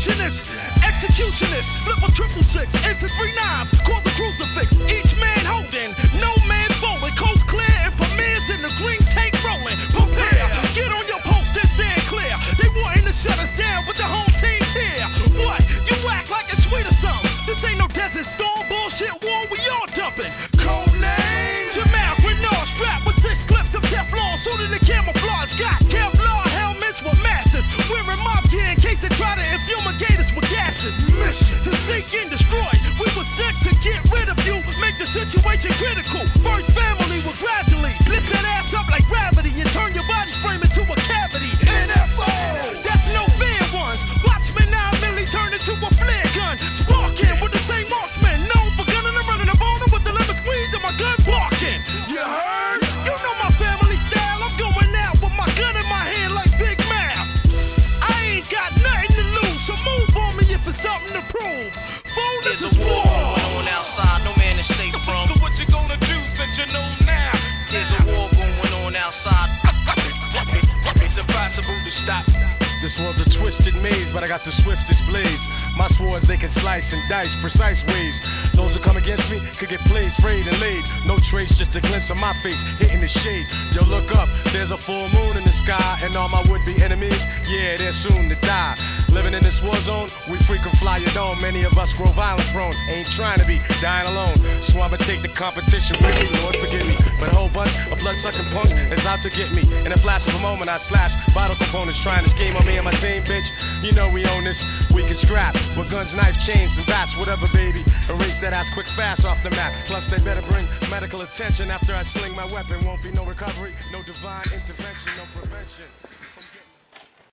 revolutionist, executionist, flip a triple six, into three nines, cause a crucifix. Each man holding, no man folding, coast clear and premieres in the green tank rolling. Prepare, get on your post and stand clear. They wanting to shut us down with the home team here. What? You act like it's sweet or something? This ain't no desert storm bullshit war, we all dumping. Code name Jamal Grenard strapped with six clips of Teflon, suited the camouflage. Got Kevlar Mission to sink and destroy. We were sent to get rid of you, make the situation critical. First family There's a war going on outside. It's impossible to stop. This world's a twisted maze, but I got the swiftest blades. My swords, they can slice and dice precise ways. Those who come against me could get played, sprayed, and laid. No trace, just a glimpse of my face hitting the shade. Yo, look up, there's a full moon in the sky, and all my would be enemies, yeah, they're soon to die. Living in this war zone, we frequent fly dome. Many of us grow violent prone, ain't trying to be dying alone. So I'ma take the competition with me, Lord forgive me. But a whole bunch of blood sucking punks is out to get me. In a flash of a moment, I slash vital components trying to scheme on me and my team, bitch. You know we own this. We can scrap with guns, knife, chains, and bats, whatever, baby. Erase that ass quick, fast off the map. Plus, they better bring medical attention after I sling my weapon. Won't be no recovery, no divine intervention, no prevention.